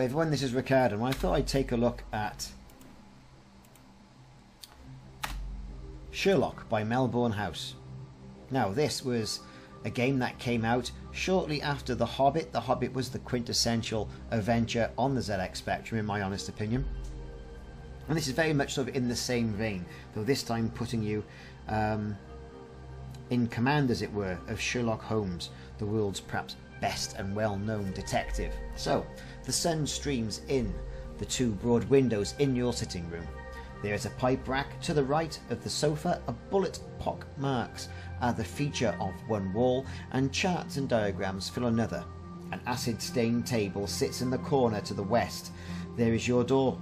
Everyone, this is Ricardo and I thought I'd take a look at Sherlock by Melbourne House. Now this was a game that came out shortly after The Hobbit. The Hobbit was the quintessential adventure on the ZX Spectrum in my honest opinion. And this is very much sort of in the same vein, though this time putting you um, in command, as it were, of Sherlock Holmes, the world's perhaps best and well known detective. So, the sun streams in the two broad windows in your sitting room. There is a pipe rack to the right of the sofa, a bullet pock marks are the feature of one wall, and charts and diagrams fill another. An acid stained table sits in the corner to the west. There is your door.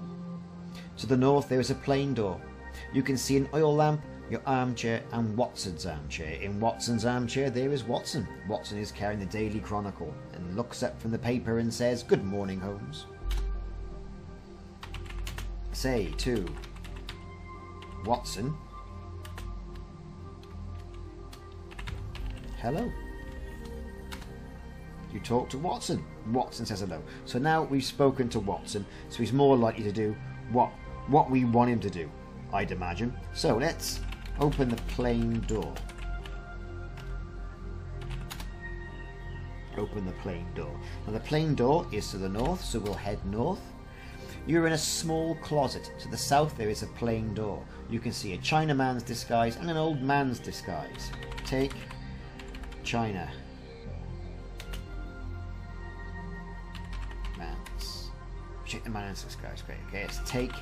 To the north, there is a plain door. You can see an oil lamp your armchair and Watson's armchair. In Watson's armchair, there is Watson. Watson is carrying the Daily Chronicle and looks up from the paper and says, Good morning, Holmes. Say to Watson, Hello. You talk to Watson. Watson says hello. So now we've spoken to Watson, so he's more likely to do what what we want him to do, I'd imagine. So let's Open the plain door. Open the plain door. Now the plain door is to the north, so we'll head north. You're in a small closet. To the south there is a plain door. You can see a Chinaman's disguise and an old man's disguise. Take China. Man's. Check the man's disguise. Great. Okay, let's take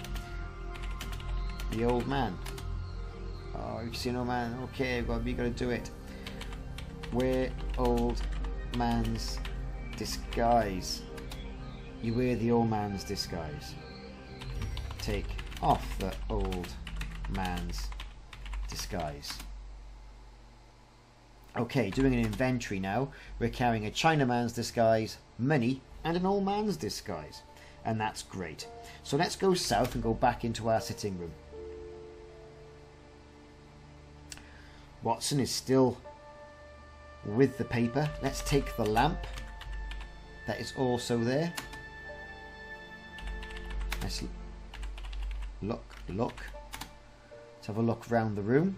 the old man. Oh, you see no man. Okay, well, we gotta do it. Wear old man's disguise. You wear the old man's disguise. Take off the old man's disguise. Okay, doing an inventory now. We're carrying a Chinaman's disguise, money, and an old man's disguise. And that's great. So let's go south and go back into our sitting room. Watson is still with the paper. Let's take the lamp that is also there. Let's look, look. Let's have a look around the room.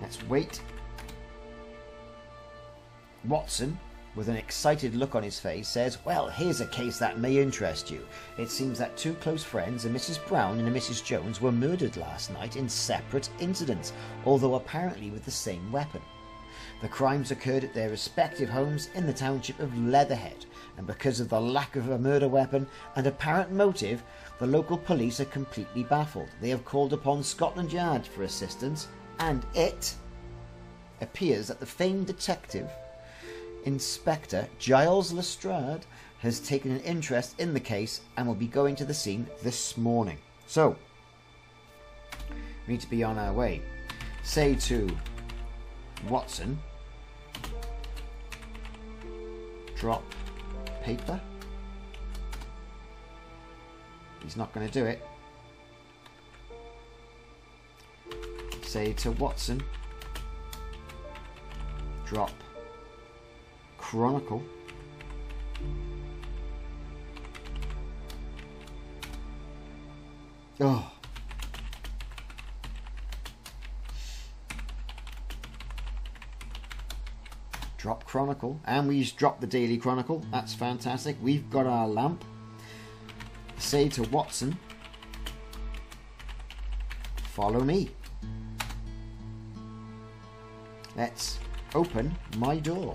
Let's wait. Watson with an excited look on his face, says, Well, here's a case that may interest you. It seems that two close friends, a Mrs. Brown and a Mrs. Jones, were murdered last night in separate incidents, although apparently with the same weapon. The crimes occurred at their respective homes in the township of Leatherhead, and because of the lack of a murder weapon and apparent motive, the local police are completely baffled. They have called upon Scotland Yard for assistance, and it appears that the famed detective Inspector Giles Lestrade has taken an interest in the case and will be going to the scene this morning. So, we need to be on our way. Say to Watson, drop paper. He's not going to do it. Say to Watson, drop Chronicle. Oh. Drop Chronicle. And we just dropped the Daily Chronicle. That's fantastic. We've got our lamp. Say to Watson, follow me. Let's open my door.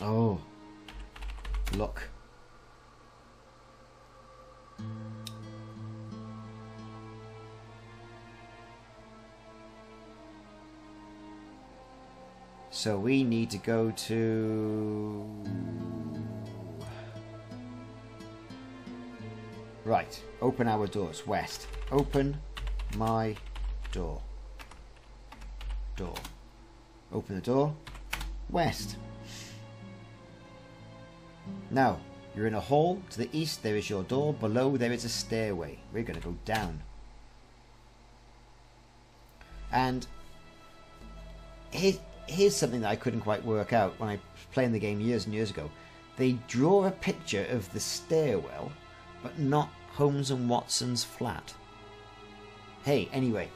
Oh. Look. So we need to go to... Right, open our doors. West. Open my door. Door. Open the door. West. Now, you're in a hall. To the east, there is your door. Below, there is a stairway. We're going to go down. And here, here's something that I couldn't quite work out when I was playing the game years and years ago. They draw a picture of the stairwell, but not Holmes and Watson's flat. Hey, anyway,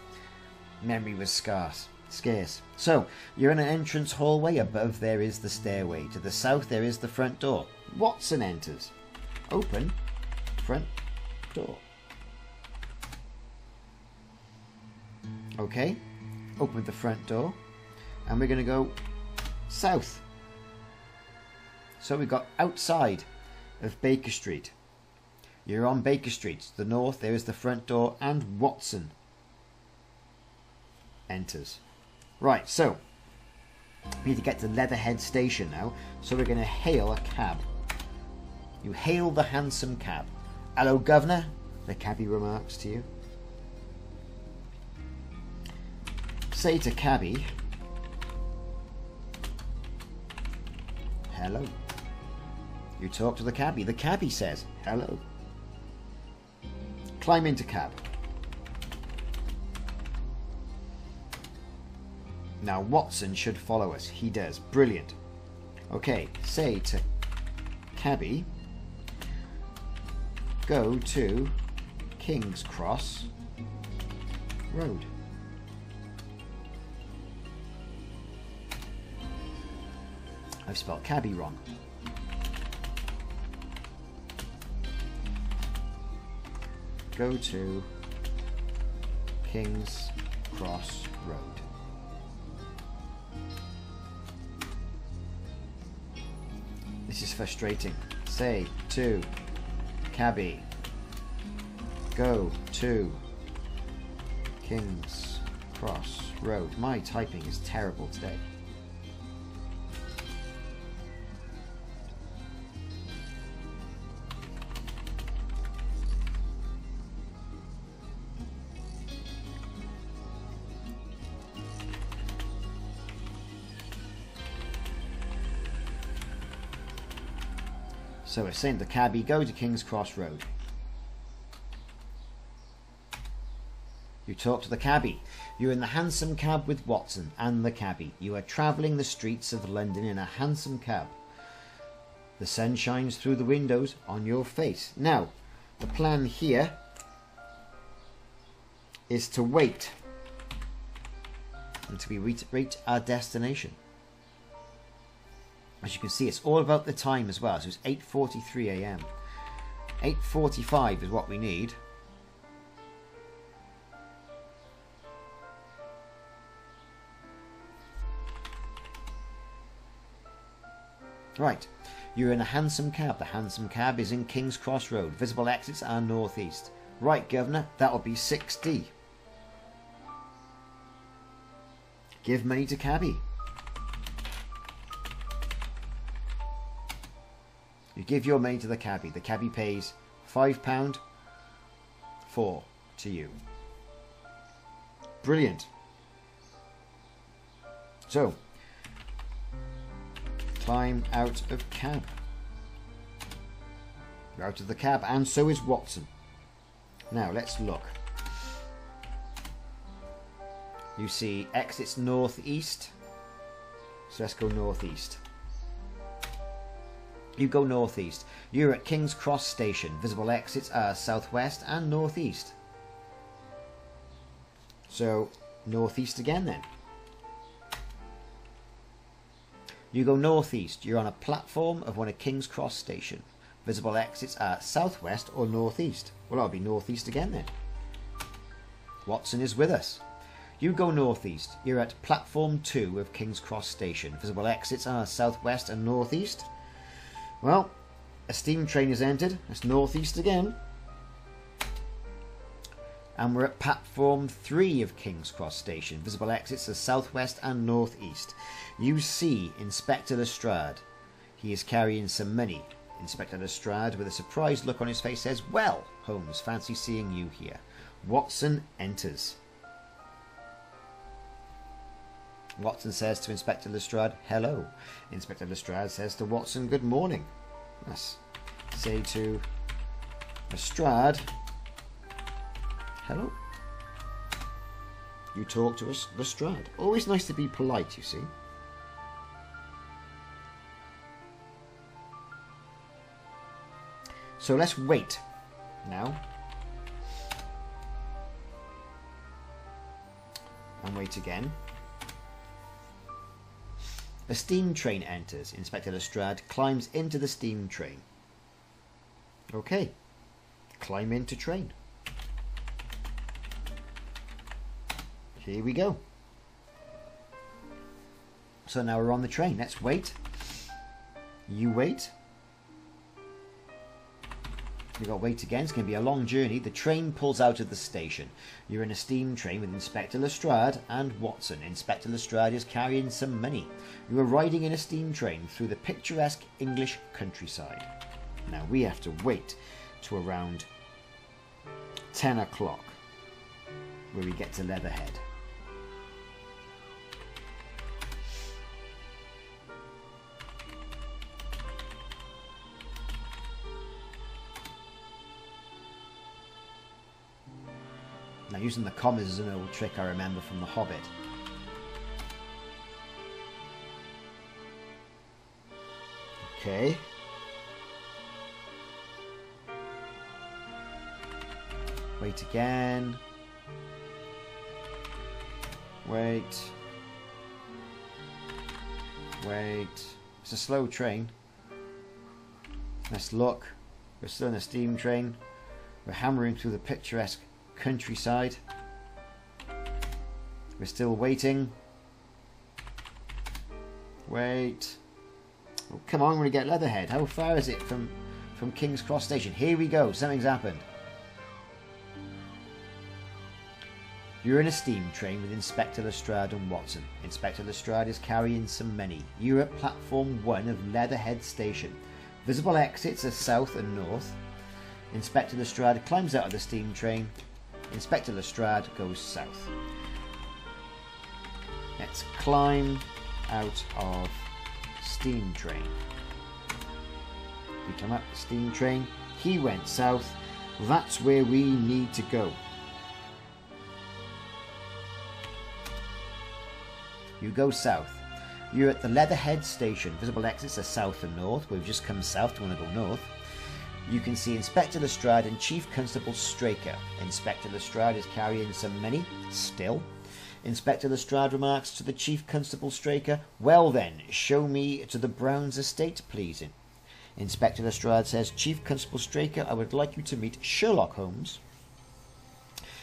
memory was scarce. Scarce. So, you're in an entrance hallway. Above there is the stairway. To the south there is the front door. Watson enters. Open front door. Okay, open the front door, and we're going to go south. So we've got outside of Baker Street. You're on Baker Street. To the north, there is the front door, and Watson enters. Right, so we need to get to Leatherhead Station now. So we're going to hail a cab. You hail the hansom cab. Hello, Governor, the cabby remarks to you. Say to cabby, hello. You talk to the cabbie. The cabbie says, hello. Climb into cab. Now Watson should follow us. He does. Brilliant. Okay, say to cabby, go to King's Cross Road. I've spelled cabby wrong. Go to King's Cross Road. This is frustrating. Say to cabby, go to King's Cross Road. My typing is terrible today. So we're saying the cabby, go to King's Cross Road. You talk to the cabby. You're in the hansom cab with Watson and the cabby. You are travelling the streets of London in a hansom cab. The sun shines through the windows on your face. Now, the plan here is to wait until we reach, reach our destination. As you can see, it's all about the time as well. So it's 8.43 a.m. 8.45 is what we need. Right, you're in a hansom cab. The hansom cab is in King's Cross Road. Visible exits are northeast. Right, Governor, that'll be 6D. Give money to cabby. You give your money to the cabbie. The cabbie pays £5, four to you. Brilliant. So, climb out of cab. You're out of the cab, and so is Watson. Now, let's look. You see exits northeast. So let's go northeast. You go northeast. You're at King's Cross Station. Visible exits are southwest and northeast. So, northeast again then. You go northeast. You're on a platform of one of King's Cross Station. Visible exits are southwest or northeast. Well, I'll be northeast again then. Watson is with us. You go northeast. You're at platform 2 of King's Cross Station. Visible exits are southwest and northeast. Well, a steam train has entered. It's northeast again. And we're at platform 3 of King's Cross Station. Visible exits are southwest and northeast. You see Inspector Lestrade. He is carrying some money. Inspector Lestrade, with a surprised look on his face, says, Well, Holmes, fancy seeing you here. Watson enters. Watson says to Inspector Lestrade, hello. Inspector Lestrade says to Watson, good morning. Yes. Say to Lestrade, hello. You talk to us, Lestrade. Always nice to be polite, you see. So let's wait now. And wait again. A steam train enters. Inspector Lestrade climbs into the steam train. Okay. Climb into train. Here we go. So now we're on the train. Let's wait. You wait. You've got to wait again. It's going to be a long journey. The train pulls out of the station. You're in a steam train with Inspector Lestrade and Watson. Inspector Lestrade is carrying some money. You are riding in a steam train through the picturesque English countryside. Now we have to wait to around 10 o'clock where we get to Leatherhead. Now, using the commas is an old trick I remember from The Hobbit. Okay. Wait again. Wait. Wait. It's a slow train. Let's look. We're still in a steam train. We're hammering through the picturesque countryside. We're still waiting. Wait. Oh, come on, we're going to get Leatherhead. How far is it from, from King's Cross Station? Here we go. Something's happened. You're in a steam train with Inspector Lestrade and Watson. Inspector Lestrade is carrying some money. You're at platform 1 of Leatherhead Station. Visible exits are south and north. Inspector Lestrade climbs out of the steam train. Inspector Lestrade goes south. Let's climb out of steam train. We come up the steam train. He went south. That's where we need to go. You go south. You're at the Leatherhead station. Visible exits are south and north. We've just come south. We want to go north. You can see Inspector Lestrade and Chief Constable Straker. Inspector Lestrade is carrying some money, still. Inspector Lestrade remarks to the Chief Constable Straker, Well then, show me to the Browns estate, please. Inspector Lestrade says, Chief Constable Straker, I would like you to meet Sherlock Holmes.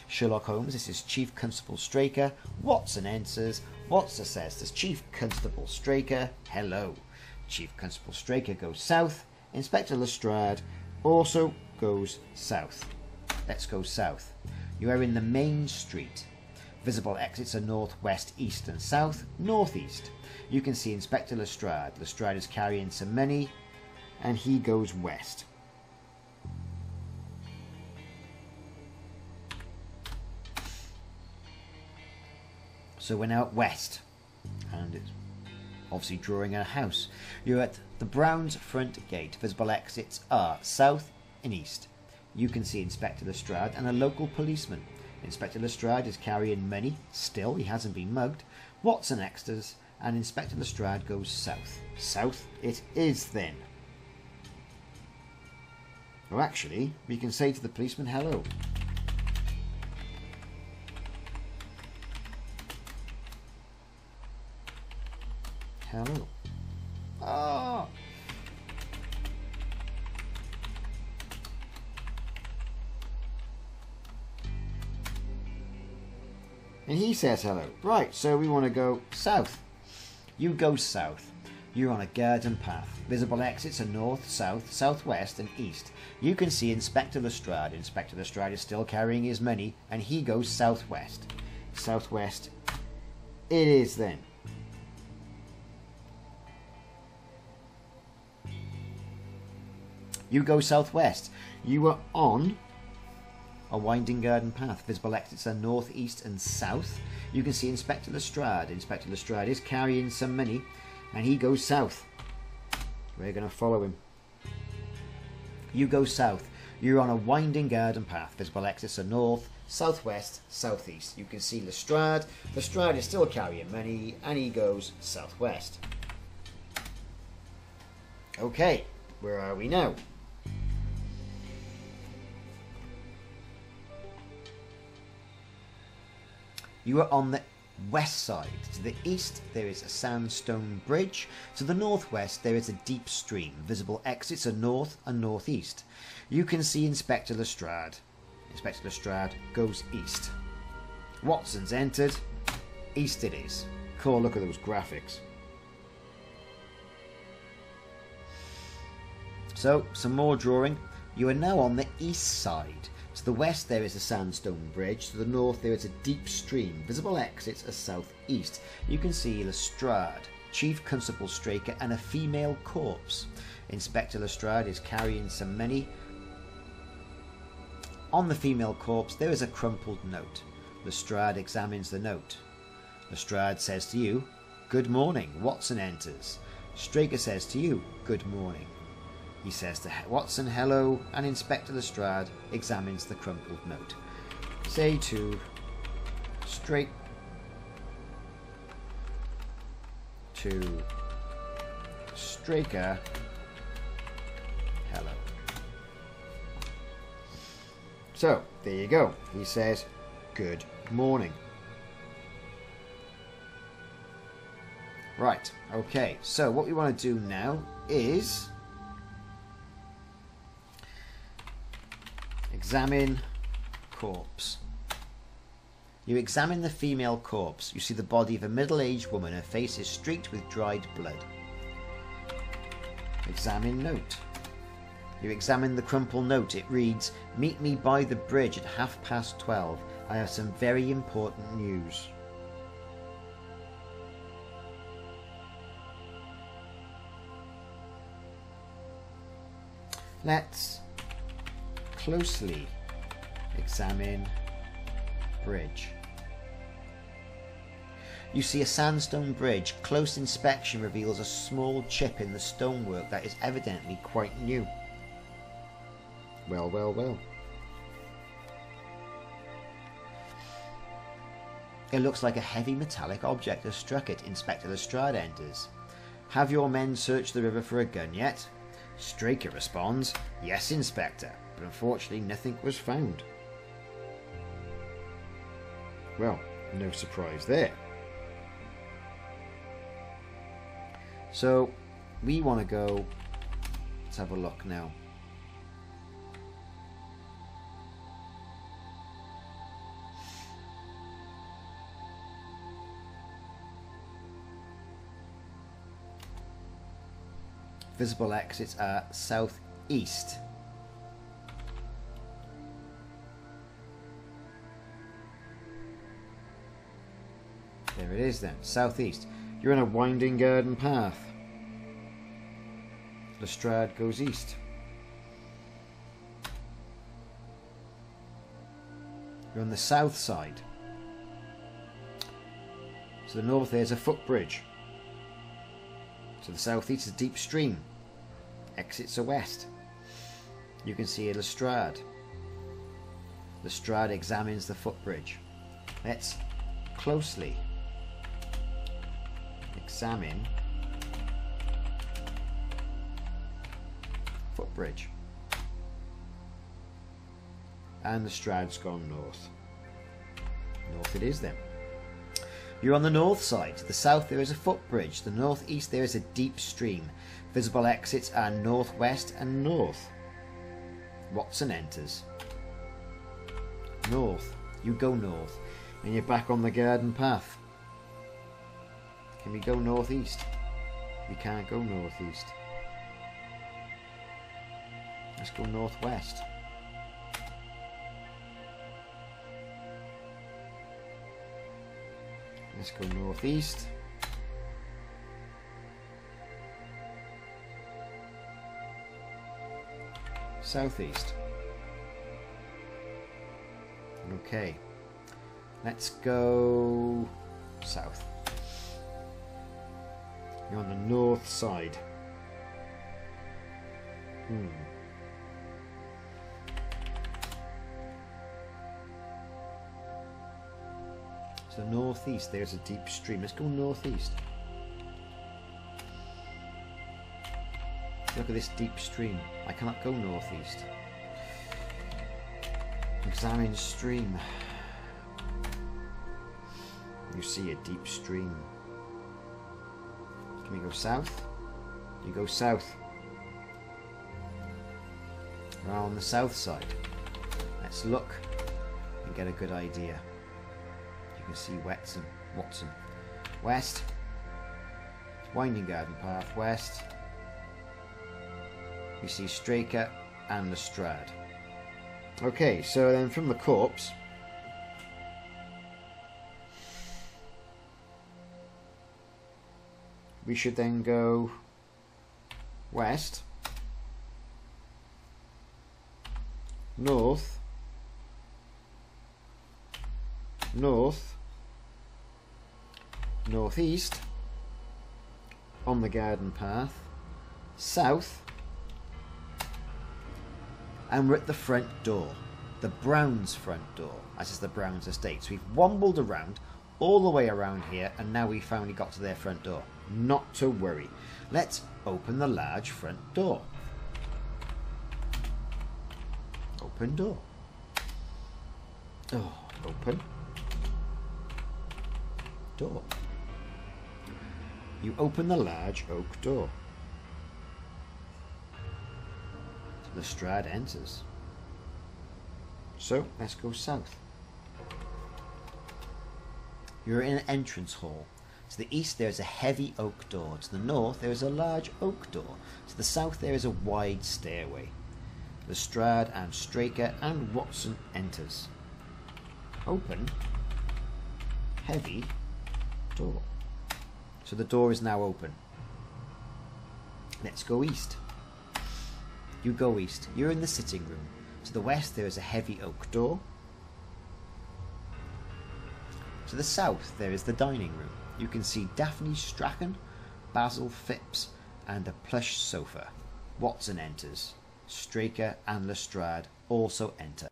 Sherlock Holmes, this is Chief Constable Straker. Watson answers. Watson says, This Chief Constable Straker, hello. Chief Constable Straker goes south. Inspector Lestrade also goes south. Let's go south. You are in the main street. Visible exits are north, west, east, and south, northeast. You can see Inspector Lestrade. Lestrade is carrying some money, and he goes west. So we're now at west, and it's obviously drawing a house. You're at the Browns front gate. Visible exits are south and east. You can see Inspector Lestrade and a local policeman. Inspector Lestrade is carrying money, still, he hasn't been mugged. Watson extras, and Inspector Lestrade goes south. South it is then. Or actually, we can say to the policeman hello. Hello. Oh. Ah. And he says hello. Right, so we want to go south. You go south. You're on a garden path. Visible exits are north, south, southwest, and east. You can see Inspector Lestrade. Inspector Lestrade is still carrying his money, and he goes southwest. Southwest it is then. You go southwest. You are on a winding garden path. Visible exits are north, east, and south. You can see Inspector Lestrade. Inspector Lestrade is carrying some money, and he goes south. We're going to follow him. You go south. You're on a winding garden path. Visible exits are north, southwest, southeast. You can see Lestrade. Lestrade is still carrying money, and he goes southwest. Okay, where are we now? You are on the west side. To the east, there is a sandstone bridge. To the northwest, there is a deep stream. Visible exits are north and northeast. You can see Inspector Lestrade. Inspector Lestrade goes east. Watson's entered. East it is. Cool, look at those graphics. So, some more drawing. You are now on the east side. To the west there is a sandstone bridge. To the north there is a deep stream. Visible exits are southeast. You can see Lestrade, Chief Constable Straker, and a female corpse. Inspector Lestrade is carrying some money. On the female corpse there is a crumpled note. Lestrade examines the note. Lestrade says to you, Good morning. Watson enters. Straker says to you, Good morning. He says to Watson hello, and Inspector Lestrade examines the crumpled note. Say to straight to Straker hello. So, there you go. He says, Good morning. Right, okay, so what we want to do now is Examine corpse. You examine the female corpse. You see the body of a middle aged woman. Her face is streaked with dried blood. Examine note. You examine the crumpled note. It reads Meet me by the bridge at half past twelve. I have some very important news. Let's closely examine bridge. You see a sandstone bridge. Close inspection reveals a small chip in the stonework that is evidently quite new. Well, well, well. It looks like a heavy metallic object has struck it. Inspector Lestrade enters. Have your men searched the river for a gun yet? Straker responds, Yes, Inspector but unfortunately nothing was found. Well, no surprise there. So, we want to go. Let's have a look now. Visible exits are southeast is then, southeast. You're in a winding garden path. Lestrade goes east. You're on the south side. To the north there's a footbridge. To the southeast is a deep stream. Exits are west. You can see Lestrade. Lestrade examines the footbridge. Let's closely examine footbridge. And Lestrade's gone north. North it is then. You're on the north side. To the south there is a footbridge. To the northeast there is a deep stream. Visible exits are northwest and north. Watson enters. North. You go north. And you're back on the garden path. Can we go northeast? We can't go northeast. Let's go northwest. Let's go northeast. Southeast. Okay. Let's go south. You're on the north side. Hmm. So northeast, there's a deep stream. Let's go northeast. Look at this deep stream. I cannot go northeast. Examine stream. You see a deep stream. Can we go south? You go south. Around on the south side. Let's look and get a good idea. You can see Watson. Watson. West. Winding Garden Path west. You see Straker and Lestrade. Okay, so then from the corpse. We should then go west, north, north, northeast, on the garden path, south, and we're at the front door, the Browns' front door, as is the Browns' estate. So we've wombled around all the way around here, and now we've finally got to their front door. Not to worry. Let's open the large front door. Open door. Oh, open. Door. You open the large oak door. Lestrade enters. So, let's go south. You're in an entrance hall. To the east there is a heavy oak door. To the north there is a large oak door. To the south there is a wide stairway. Lestrade and Straker and Watson enters. Open. Heavy door. So the door is now open. Let's go east. You go east. You're in the sitting room. To the west there is a heavy oak door. To the south there is the dining room. You can see Daphne Strachan, Basil Phipps, and a plush sofa. Watson enters. Straker and Lestrade also enter.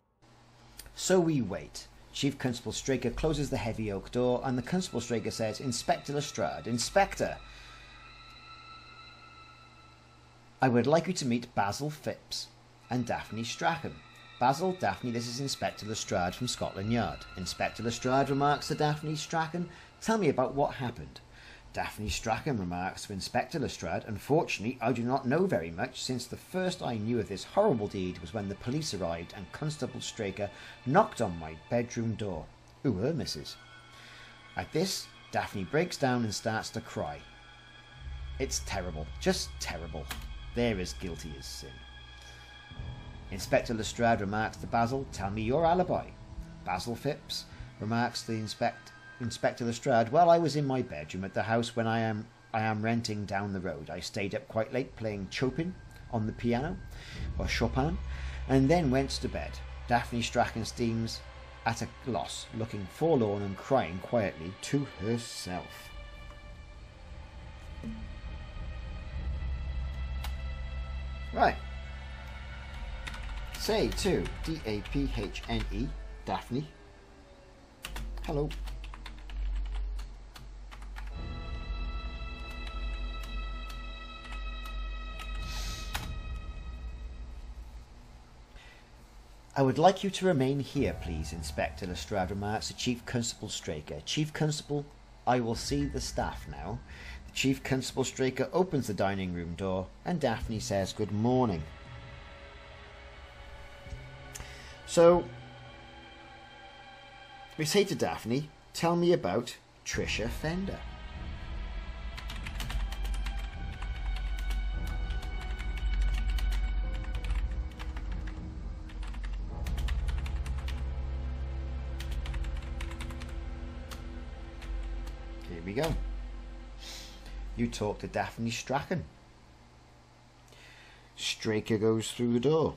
So we wait. Chief Constable Straker closes the heavy oak door, and the Constable Straker says, Inspector Lestrade, Inspector, I would like you to meet Basil Phipps and Daphne Strachan. Basil, Daphne, this is Inspector Lestrade from Scotland Yard. Inspector Lestrade remarks to Daphne Strachan, Tell me about what happened. Daphne Strachan remarks to Inspector Lestrade, Unfortunately, I do not know very much, since the first I knew of this horrible deed was when the police arrived and Constable Straker knocked on my bedroom door. Who were missus? At this, Daphne breaks down and starts to cry. It's terrible, just terrible. They're as guilty as sin. Inspector Lestrade remarks to Basil, Tell me your alibi. Basil Phipps remarks to the Inspect, Inspector Lestrade, Well, I was in my bedroom at the house when I am I am renting down the road. I stayed up quite late playing Chopin on the piano, or Chopin, and then went to bed. Daphne Strachan steams at a loss, looking forlorn and crying quietly to herself. Right. Say to D A P H N E, Daphne. Hello. I would like you to remain here, please, Inspector Lestrade remarks to Chief Constable Straker. Chief Constable, I will see the staff now. The Chief Constable Straker opens the dining room door and Daphne says good morning. So, we say to Daphne, tell me about Trisha Fender. Talk to Daphne Strachan. Straker goes through the door.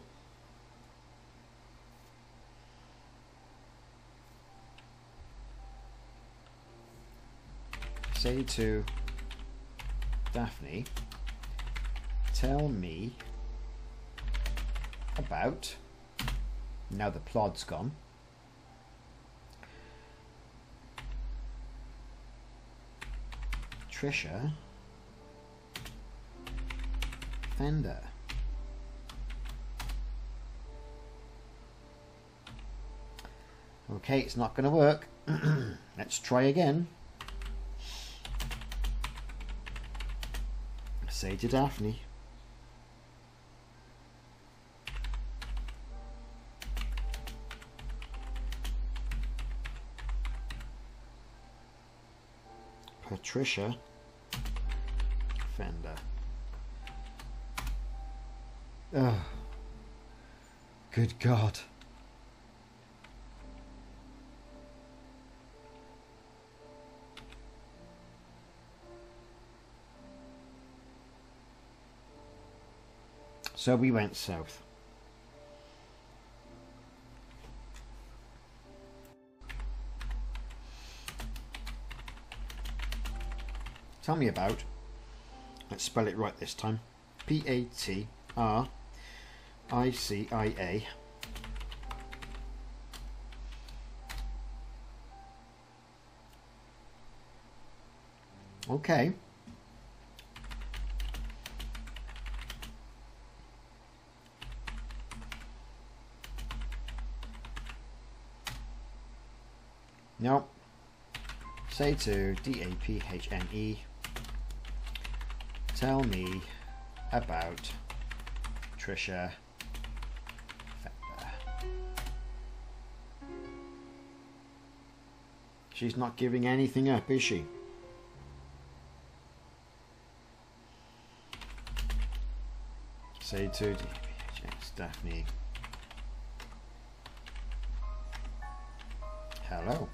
Say to Daphne, tell me about. Now the plod's gone. Trisha Okay, it's not going to work. Let's try again. Say to Daphne. Patricia. Good God. So we went south. Tell me about, let's spell it right this time, P A T R I C I A. Okay. No. Say to D A P H N E. Tell me about Trisha Fender. She's not giving anything up, is she? Say to DPHS Daphne. Hello.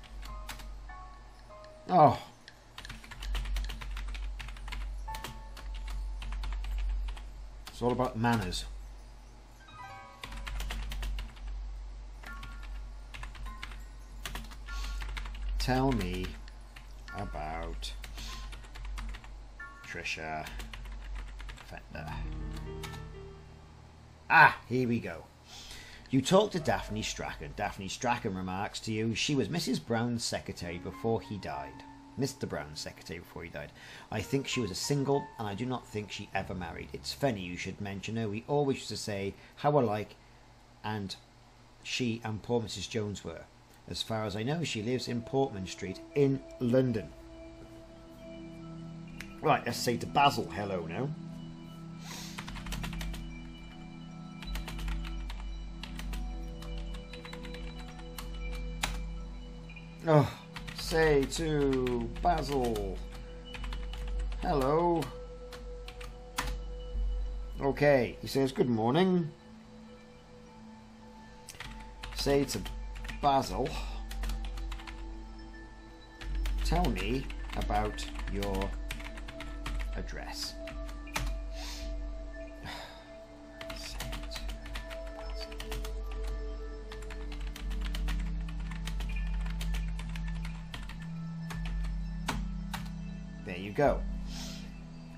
Oh. It's all about manners. Tell me about Trisha Fender. Ah, here we go. You talk to Daphne Strachan. Daphne Strachan remarks to you she was Mrs. Brown's secretary before he died. Mr. Brown's secretary before he died. I think she was a single, and I do not think she ever married. It's funny you should mention her. We always used to say how alike and she and poor Mrs. Jones were. As far as I know, she lives in Portman Street in London. Right, let's say to Basil hello now. Oh, say to Basil. Hello. Okay, he says good morning. Say to Basil. Tell me about your address. Go.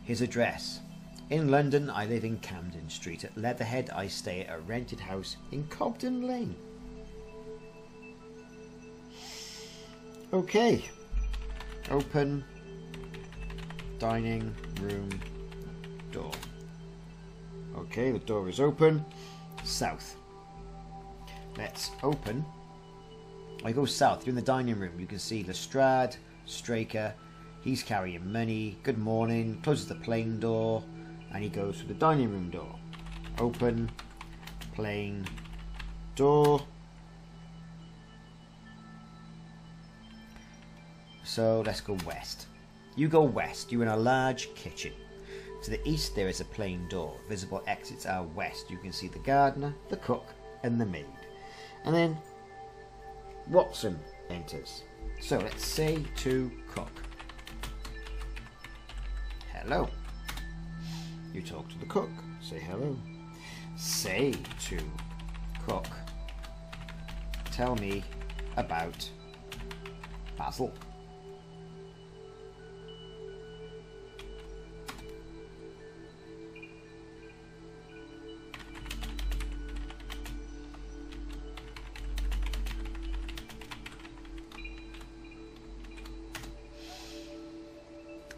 His address. In London, I live in Camden Street. At Leatherhead, I stay at a rented house in Cobden Lane. Okay. Open dining room door. Okay, the door is open. South. Let's open. I go south. You're in the dining room. You can see Lestrade, Straker. He's carrying money. Good morning. Closes the plain door. And he goes through the dining room door. Open. Plain. Door. So let's go west. You go west. You're in a large kitchen. To the east, there is a plain door. Visible exits are west. You can see the gardener, the cook, and the maid. And then Watson enters. So let's say to cook. Hello. You talk to the cook. Say hello. Say to cook. Tell me about Basil.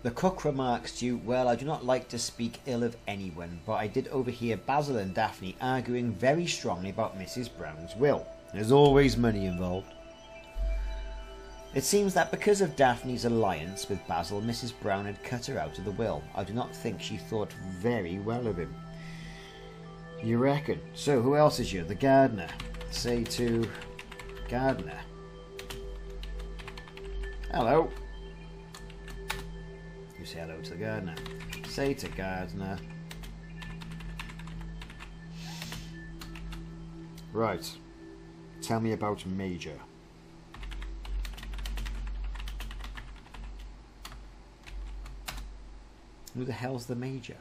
The cook remarks to you, Well, I do not like to speak ill of anyone, but I did overhear Basil and Daphne arguing very strongly about Mrs. Brown's will. There's always money involved. It seems that because of Daphne's alliance with Basil, Mrs. Brown had cut her out of the will. I do not think she thought very well of him. You reckon? So, who else is you? The gardener. Say to gardener. Hello. You say hello to the gardener. Say to gardener. Right. Tell me about Major. Who the hell's the Major?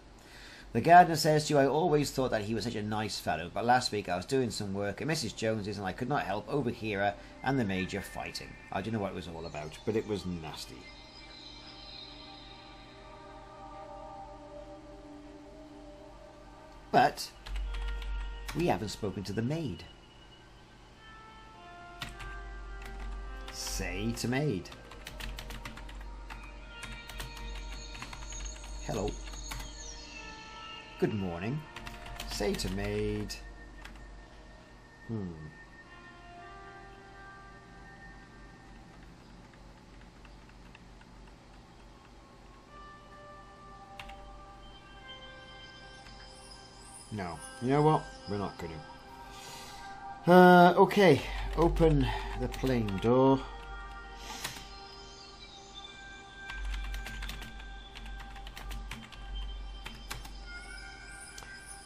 The gardener says to you, I always thought that he was such a nice fellow, but last week I was doing some work at Mrs. Jones's and I could not help overhear her and the Major fighting. I don't know what it was all about, but it was nasty. But we haven't spoken to the maid. Say to maid. Hello. Good morning. Say to maid. Hmm. No. You know what? We're not going to. Uh, okay. Open the plain door.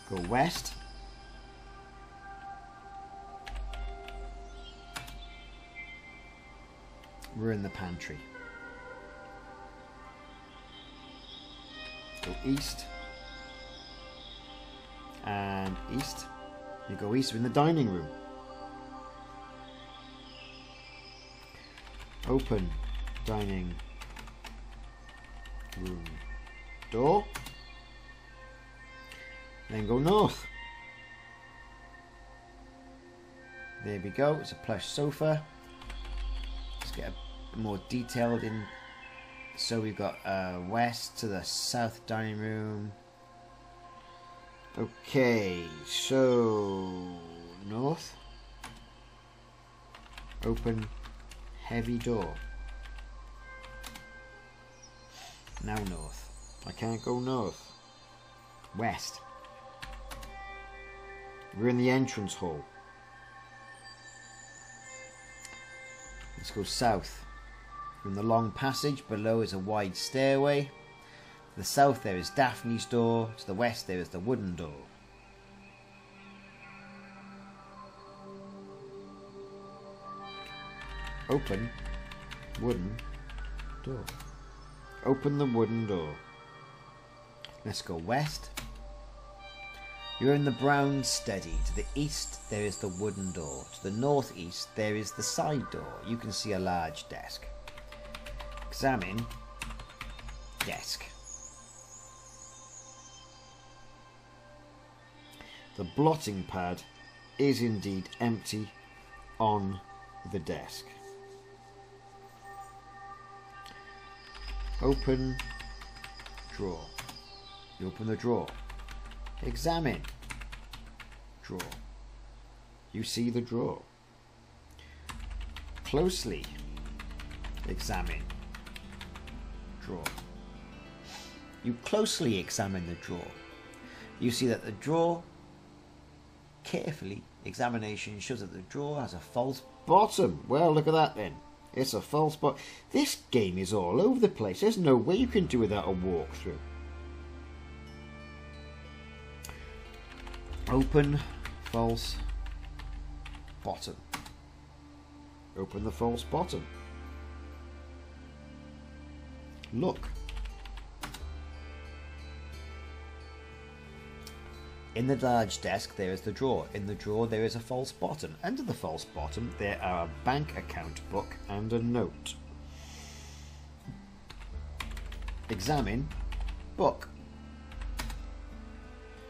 Go west. We're in the pantry. Go east and east. You go east, in the dining room. Open dining room door. Then go north. There we go, it's a plush sofa. Let's get a more detailed in. So we've got uh, west to the south dining room. Okay, so north. Open heavy door. Now north. I can't go north. West. We're in the entrance hall. Let's go south. From the long passage below is a wide stairway. To the south there is Daphne's door. To the west there is the wooden door. Open wooden door. Open the wooden door. Let's go west. You're in the brown study. To the east there is the wooden door. To the northeast there is the side door. You can see a large desk. Examine desk. The blotting pad is indeed empty on the desk. Open drawer. You open the drawer. Examine drawer. You see the drawer. Closely examine drawer. You closely examine the drawer. You see that the drawer carefully examination shows that the drawer has a false bottom. Well, look at that then. It's a false bottom. This game is all over the place. There's no way you can do without a walkthrough. Open false bottom. Open the false bottom. Look. In the large desk there is the drawer. In the drawer there is a false bottom. Under the false bottom there are a bank account book and a note. Examine book.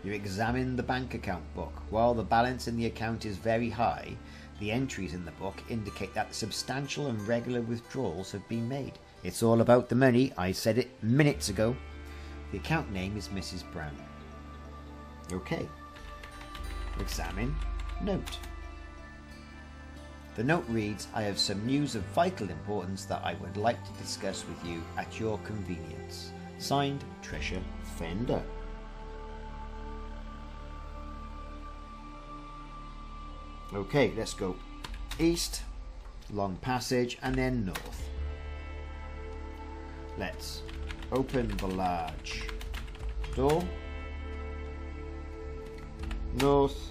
You examine the bank account book. While the balance in the account is very high, the entries in the book indicate that substantial and regular withdrawals have been made. It's all about the money. I said it minutes ago. The account name is Mrs. Brown. Okay. Examine note. The note reads I have some news of vital importance that I would like to discuss with you at your convenience. Signed, Tricia Fender. Okay, let's go east, long passage, and then north. Let's open the large door. North,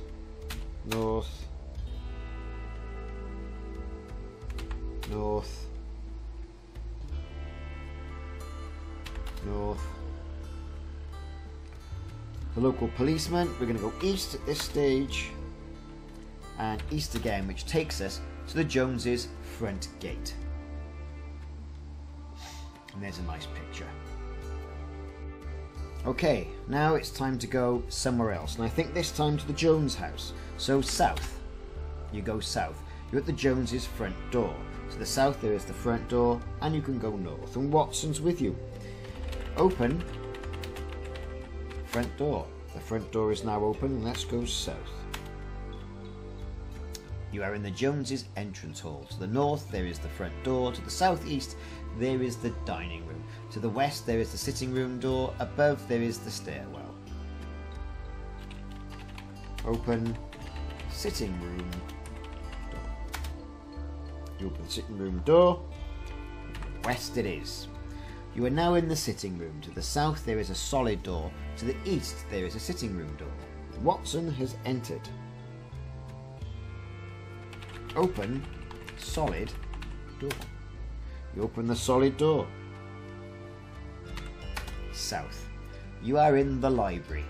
north, north, north. The local policeman, we're going to go east at this stage and east again, which takes us to the Joneses front gate. And there's a nice picture. Okay, now it's time to go somewhere else, and I think this time to the Jones house. So south. You go south. You're at the Joneses front door. To the south there is the front door, and you can go north. And Watson's with you. Open front door. The front door is now open, let's go south. You are in the Joneses entrance hall. To the north, there is the front door. To the southeast, there is the dining room. To the west, there is the sitting room door. Above, there is the stairwell. Open sitting room door. You open the sitting room door. West it is. You are now in the sitting room. To the south, there is a solid door. To the east, there is a sitting room door. Watson has entered. Open solid door. You open the solid door. South. You are in the library.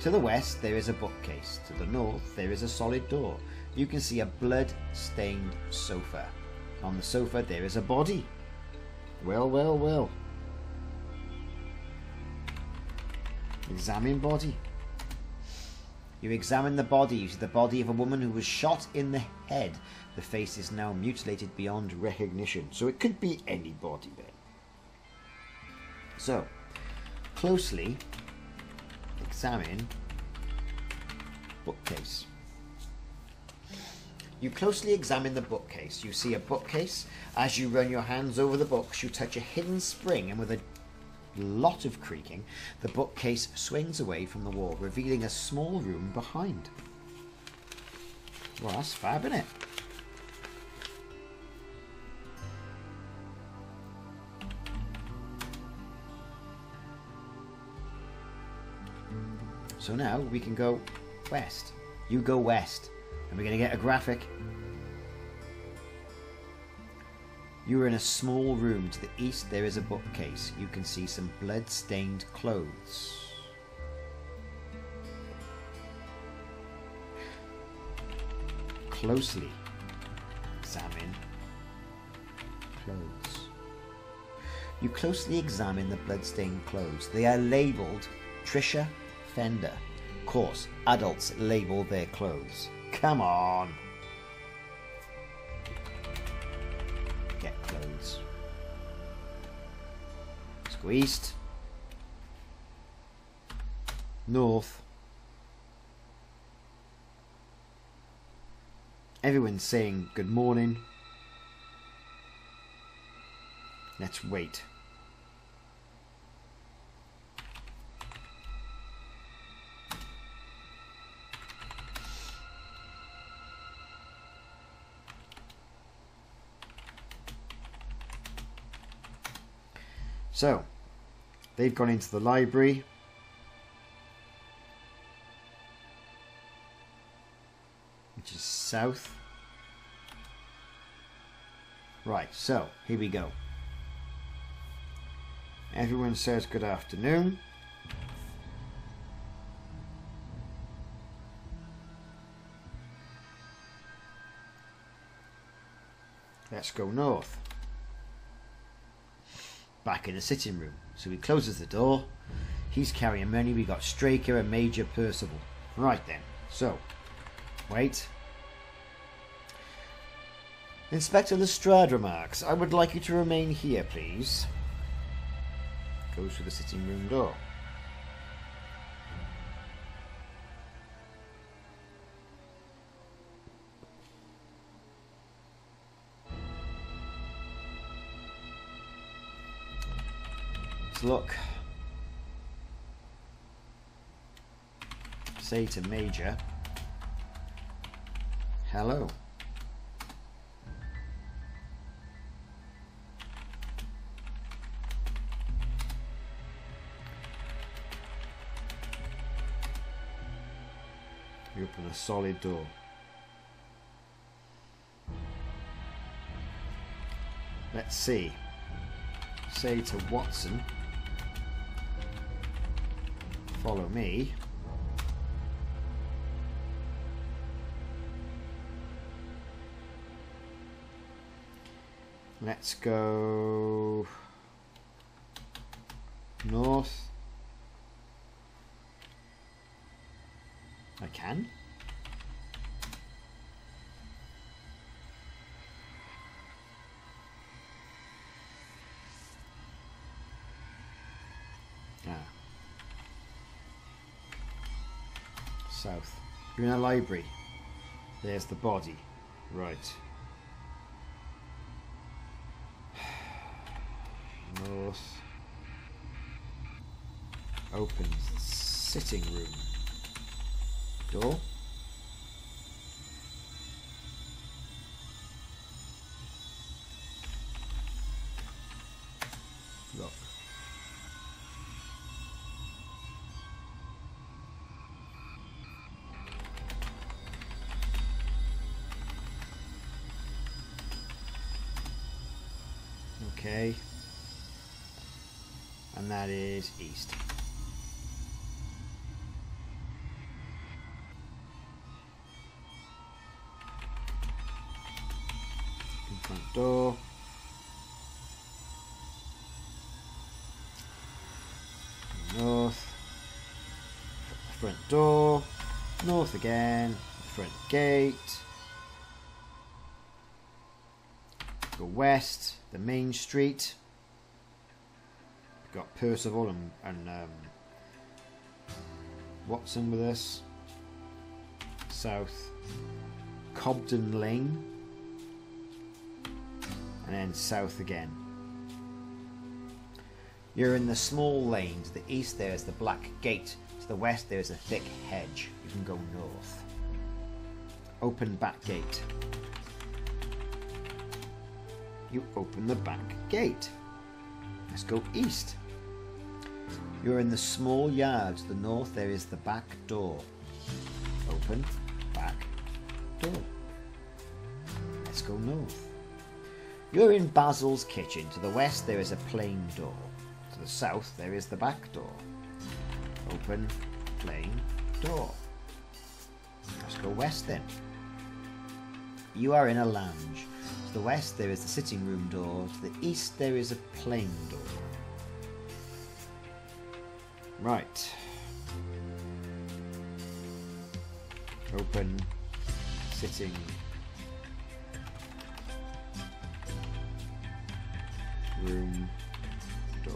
To the west, there is a bookcase. To the north, there is a solid door. You can see a blood stained sofa. On the sofa, there is a body. Well, well, well. Examine body. You examine the body. You see the body of a woman who was shot in the head. The face is now mutilated beyond recognition. So it could be anybody then. So, closely examine bookcase. You closely examine the bookcase. You see a bookcase. As you run your hands over the books, you touch a hidden spring, and with a lot of creaking, the bookcase swings away from the wall, revealing a small room behind. Well, that's fab, isn't it? So now we can go west. You go west. And we're going to get a graphic. You are in a small room. To the east, there is a bookcase. You can see some blood stained clothes. Closely examine clothes. You closely examine the blood-stained clothes. They are labelled Tricia Fender. Of course, adults label their clothes. Come on! Get clothes. East. North. Everyone's saying good morning. Let's wait. So, they've gone into the library. Which is south. Right, so here we go. Everyone says good afternoon. Let's go north. Back in the sitting room. So he closes the door. He's carrying money. We got Straker and Major Percival. Right then. So, wait. Inspector Lestrade remarks, I would like you to remain here, please. Goes through the sitting room door. Look. Say to Major, hello. You open a solid door. Let's see. Say to Watson, follow me. Let's go north. I can. You're in a library. There's the body. Right. North. Opens sitting room. Door. Okay. And that is east. Front door. North. Front door. North again. Front gate. West. The main street. Got Percival and, and um, Watson with us. South. Cobden Lane. And then south again. You're in the small lane. To the east there is the black gate. To the west there is a thick hedge. You can go north. Open back gate. You open the back gate. Let's go east. You're in the small yard. To the north there is the back door. Open back door. Let's go north. You're in Basil's kitchen. To the west there is a plain door. To the south there is the back door. Open plain door. Let's go west then. You are in a lounge. The west there is the sitting room door. To the east there is a plain door. Right. Open sitting room door.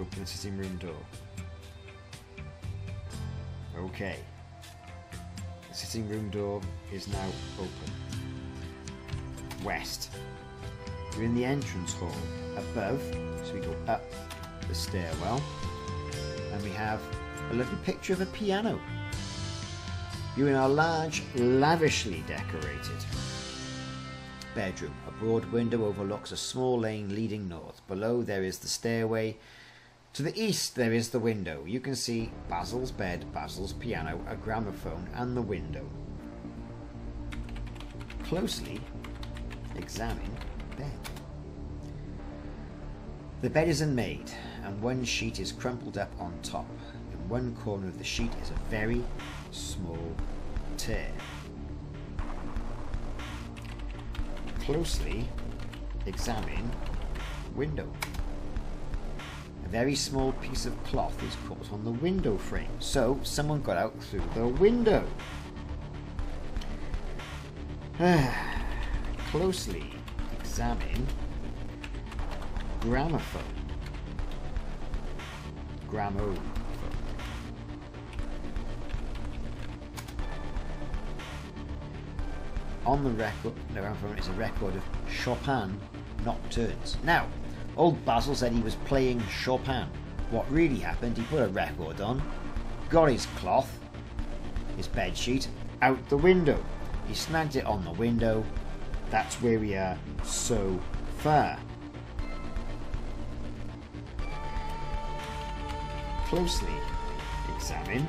Open sitting room door. Okay. The sitting room door is now open. West. We're in the entrance hall. Above, so we go up the stairwell, and we have a lovely picture of a piano. You're in a large, lavishly decorated bedroom. A broad window overlooks a small lane leading north. Below there is the stairway. To the east there is the window. You can see Basil's bed, Basil's piano, a gramophone, and the window. Closely examine bed. The bed is unmade, and one sheet is crumpled up on top. In one corner of the sheet is a very small tear. Closely examine window. A very small piece of cloth is caught on the window frame, so someone got out through the window. Ah, Closely examine gramophone. Gramophone. On the record, the gramophone is a record of Chopin nocturnes. Now, Old Basil said he was playing Chopin. What really happened, he put a record on, got his cloth, his bed sheet, out the window. He snagged it on the window. That's where we are so far. Closely examine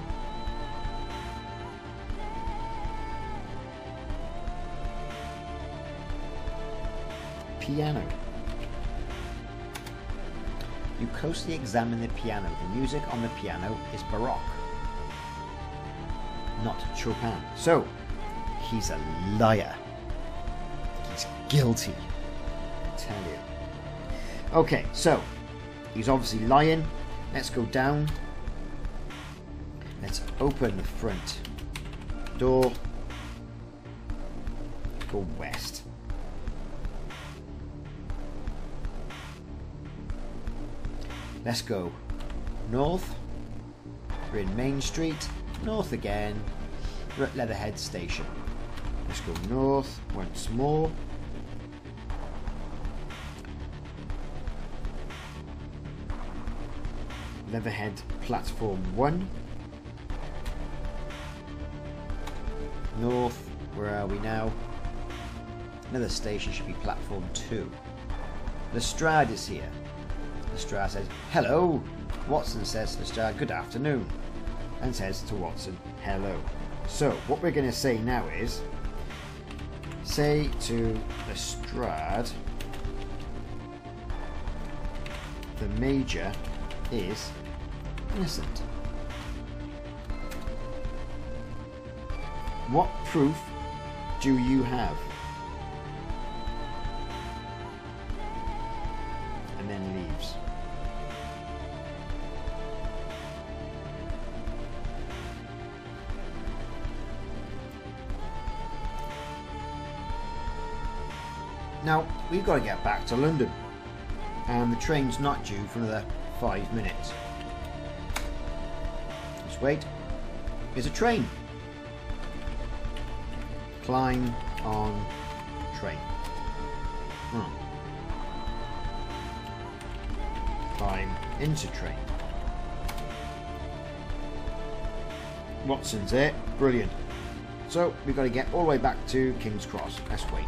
piano. You closely examine the piano. The music on the piano is Baroque, not Chopin. So, he's a liar. Guilty. I tell you. Okay, so, he's obviously lying. Let's go down. Let's open the front door. Go west. Let's go north. We're in Main Street. North again. We're at Leatherhead Station. Let's go north once more. Leatherhead Platform 1. North, where are we now? Another station should be Platform 2. Lestrade is here. Lestrade says, Hello. Watson says to Lestrade, Good afternoon. And says to Watson, Hello. So, what we're going to say now is say to Lestrade, the Major is innocent. What proof do you have? And then leaves. Now, we've got to get back to London. And the train's not due for another five minutes. Wait. There's a train. Climb on train. Hmm. Climb into train. Watson's it. Brilliant. So we've got to get all the way back to King's Cross. Let's wait.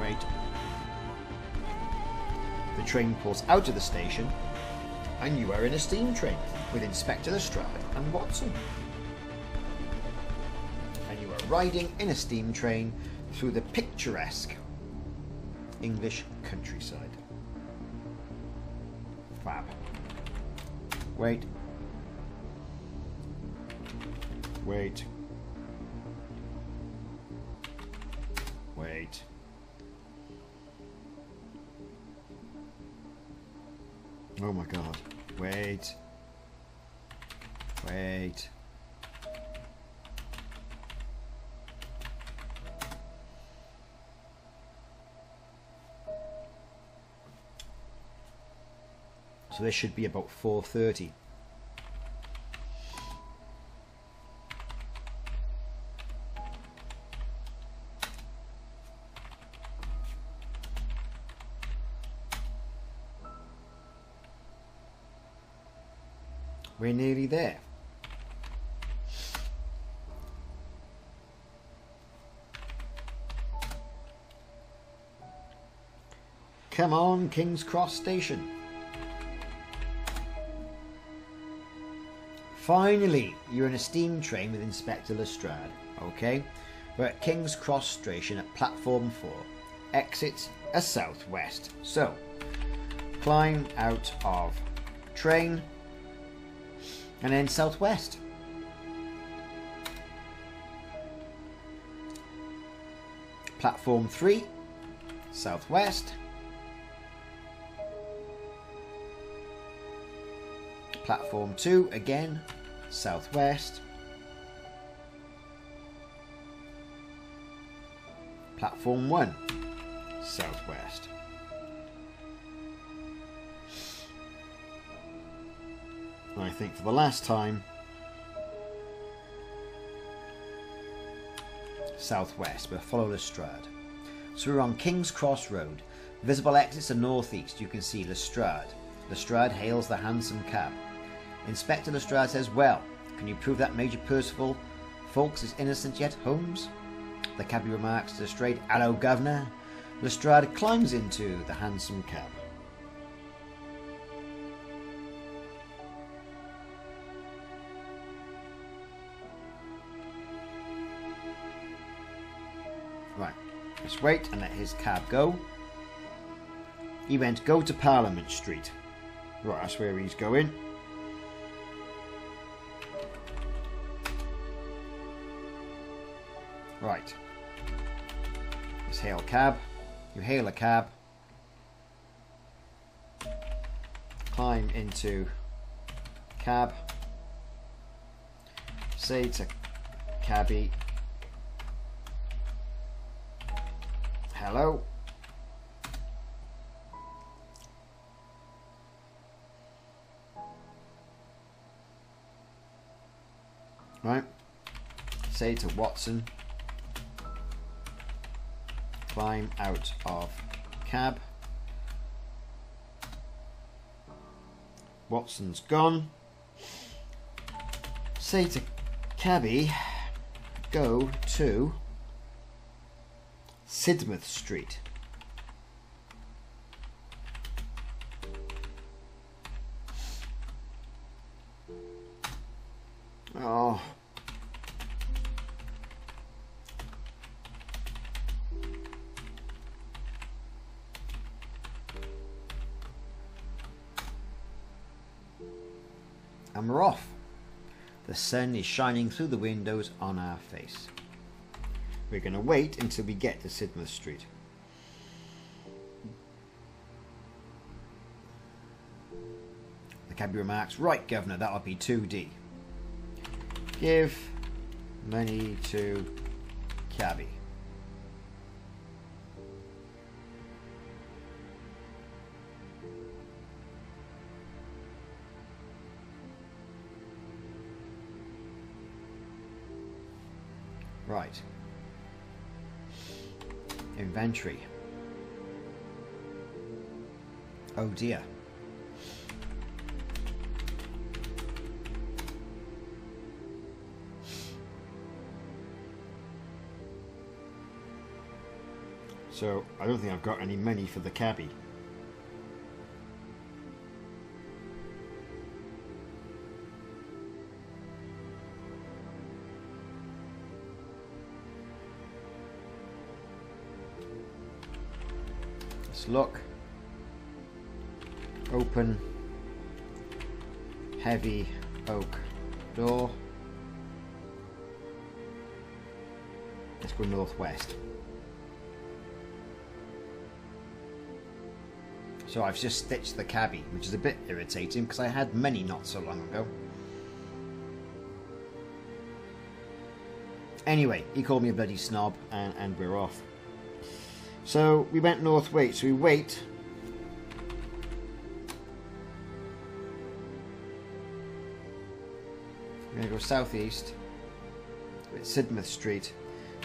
Wait. The train pulls out of the station, and you are in a steam train with Inspector Lestrade and Watson. And you are riding in a steam train through the picturesque English countryside. Fab. Wait. Wait. Wait. So this should be about 4.30. We're nearly there. Come on, King's Cross Station. Finally, you're in a steam train with Inspector Lestrade. Okay, we're at King's Cross Station at platform 4. Exits are southwest. So, climb out of train and then southwest. Platform 3, southwest. Platform 2, again, southwest. Platform 1, southwest. I think for the last time, southwest, but follow Lestrade. So we're on King's Cross Road. Visible exits are northeast. You can see Lestrade. Lestrade hails the hansom cab. Inspector Lestrade says, Well, can you prove that Major Percival Fawkes is innocent yet, Holmes? The cabby remarks to Lestrade, Hello, Governor. Lestrade climbs into the hansom cab. Right, let's wait and let his cab go. He went, Go to Parliament Street. Right, that's where he's going. Right. Let's hail cab. You hail a cab. Climb into cab. Say to cabby. Hello. Right. Say to Watson climb out of cab. Watson's gone. Say to cabby, go to Sidmouth Street. Sun is shining through the windows on our face. We're going to wait until we get to Sidmouth Street. The cabby remarks, Right, Governor, that'll be 2D. Give money to cabby. Right. Inventory. Oh dear. So, I don't think I've got any money for the cabbie. Let's look. Open. Heavy oak door. Let's go northwest. So I've just stitched the cabbie, which is a bit irritating because I had many not so long ago. Anyway, he called me a bloody snob and, and we're off. So we went north wait, so we wait. We're to go southeast. It's Sidmouth Street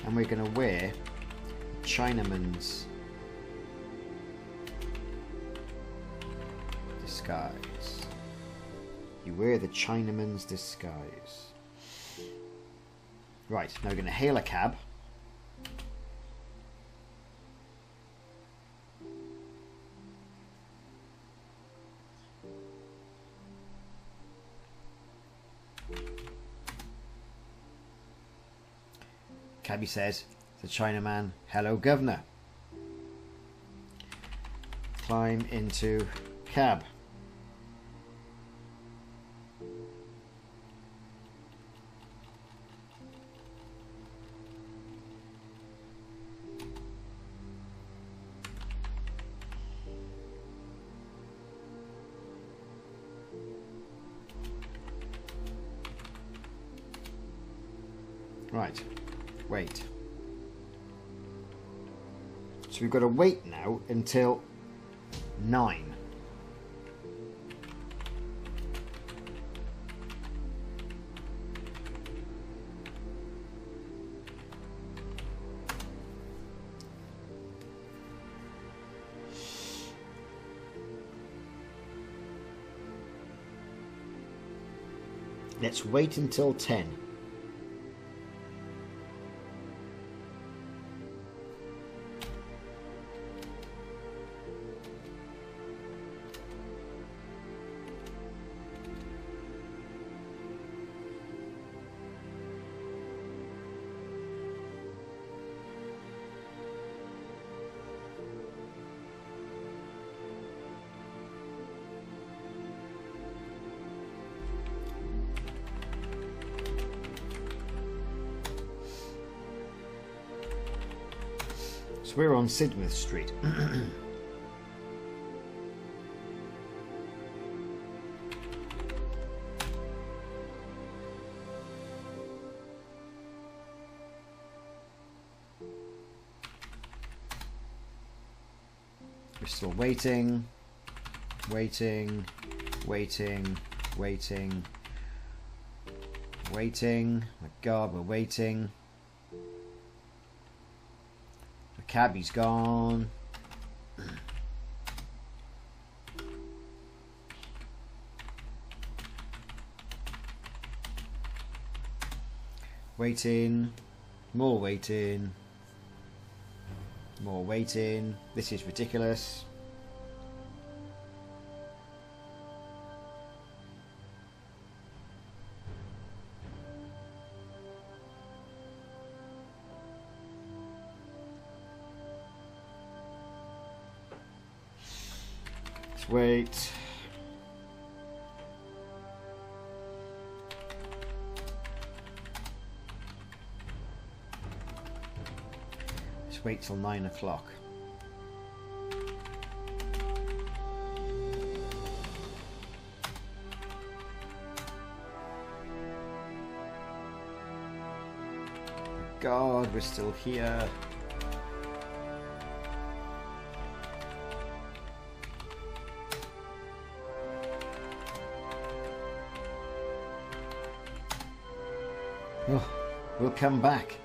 and we're going to wear Chinaman's disguise. You wear the Chinaman's disguise. Right, now we're going to hail a cab. Cabby says, the Chinaman, hello governor. Climb into cab. we've got to wait now until 9. Let's wait until 10. On Sidmouth Street. We're still waiting, waiting, waiting, waiting, waiting. My God, we're waiting. The cabbie's gone. Waiting, more waiting, more waiting. This is ridiculous. Wait till nine o'clock. God, we're still here. Oh, we'll come back.